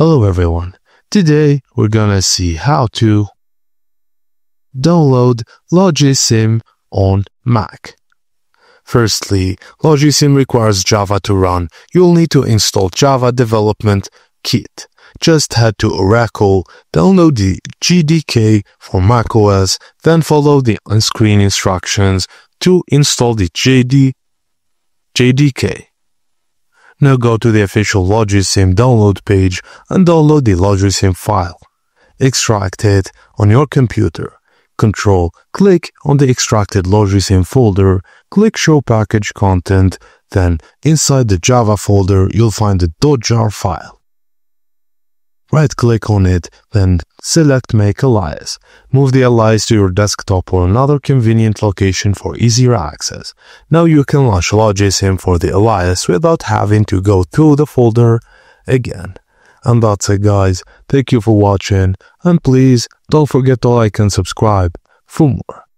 Hello everyone. Today we're gonna see how to download Logisim on Mac. Firstly, Logisim requires Java to run. You'll need to install Java Development Kit. Just head to Oracle, download the JDK for macOS, then follow the on-screen instructions to install the JD, JDK. Now go to the official Logisim download page and download the Logisim file. Extract it on your computer. Control click on the extracted Logisim folder, click Show Package Content, then inside the Java folder you'll find the .jar file. Right click on it, then select Make Alias. Move the alias to your desktop or another convenient location for easier access. Now you can launch Logisim for the alias without having to go through the folder again. And that's it guys, thank you for watching, and please don't forget to like and subscribe for more.